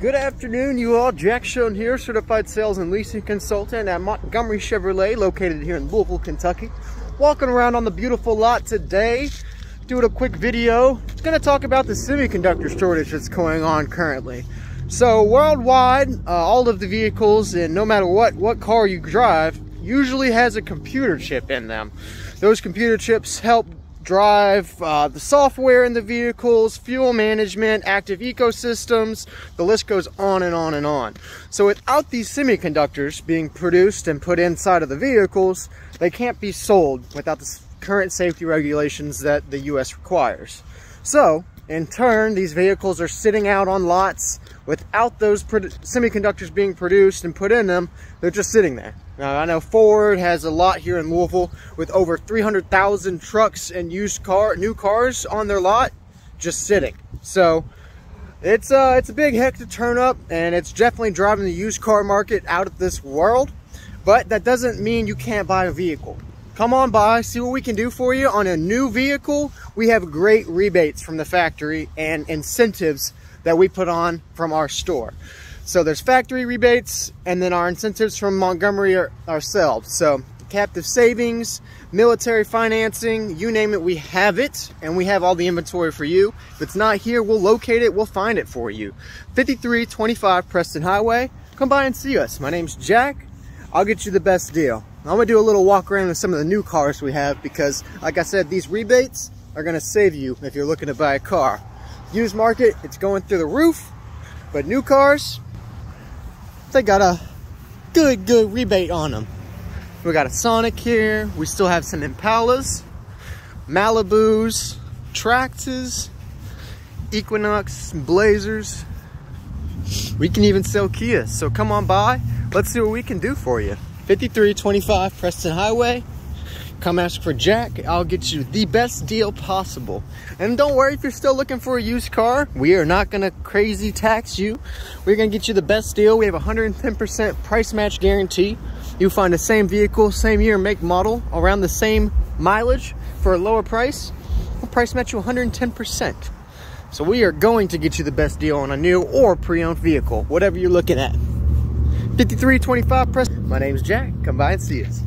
Good afternoon, you all. Jack Schoen here, certified sales and leasing consultant at Montgomery Chevrolet, located here in Louisville, Kentucky. Walking around on the beautiful lot today, doing a quick video. Going to talk about the semiconductor shortage that's going on currently. So worldwide, uh, all of the vehicles, and no matter what what car you drive, usually has a computer chip in them. Those computer chips help drive, uh, the software in the vehicles, fuel management, active ecosystems, the list goes on and on and on. So without these semiconductors being produced and put inside of the vehicles, they can't be sold without the current safety regulations that the US requires. So in turn, these vehicles are sitting out on lots without those semiconductors being produced and put in them, they're just sitting there. Now, I know Ford has a lot here in Louisville with over 300,000 trucks and used car, new cars on their lot just sitting. So it's, uh, it's a big heck to turn up and it's definitely driving the used car market out of this world. But that doesn't mean you can't buy a vehicle come on by, see what we can do for you on a new vehicle. We have great rebates from the factory and incentives that we put on from our store. So there's factory rebates and then our incentives from Montgomery ourselves. So captive savings, military financing, you name it, we have it and we have all the inventory for you. If it's not here, we'll locate it, we'll find it for you. 5325 Preston Highway. Come by and see us. My name's Jack. I'll get you the best deal. I'm gonna do a little walk around with some of the new cars we have because like I said, these rebates are gonna save you if you're looking to buy a car. Used market, it's going through the roof, but new cars, they got a good, good rebate on them. We got a Sonic here. We still have some Impalas, Malibus, Traxes, Equinox, Blazers. We can even sell Kia, so come on by. Let's see what we can do for you. 5325 Preston Highway. Come ask for Jack. I'll get you the best deal possible. And don't worry if you're still looking for a used car. We are not going to crazy tax you. We're going to get you the best deal. We have 110% price match guarantee. You'll find the same vehicle, same year, make, model, around the same mileage for a lower price. We'll price match you 110%. So we are going to get you the best deal on a new or pre-owned vehicle, whatever you're looking at. 5325 Press. My name's Jack. Come by and see us.